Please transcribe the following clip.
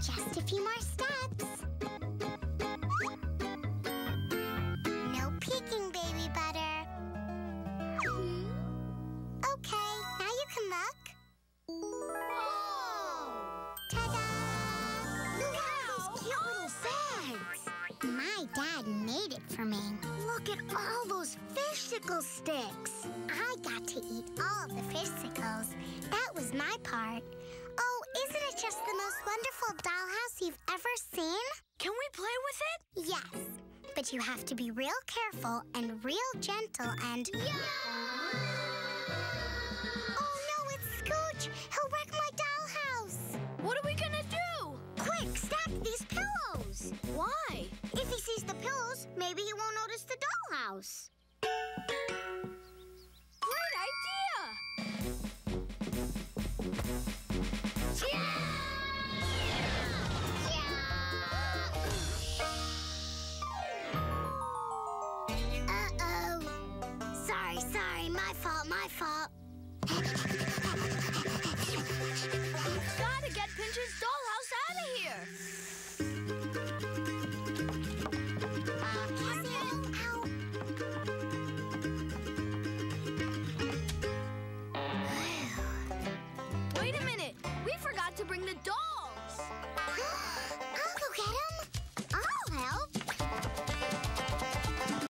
Just a few more steps. No peeking, baby butter. Hmm? Okay, now you can look. Whoa! Ta-da! Look at those cute little bags. My dad made it for me. Look at all those fishsicle sticks. I got to eat all the fishsicles. That was my part. Oh, isn't it just wonderful dollhouse you've ever seen? Can we play with it? Yes, but you have to be real careful and real gentle and. Oh no, it's Scooch! He'll wreck my dollhouse! What are we gonna do? Quick, stack these pillows! Why? If he sees the pillows, maybe he won't notice the dollhouse. fault, my fault. Gotta get dollhouse out of here. Wait a minute. We forgot to bring the doll.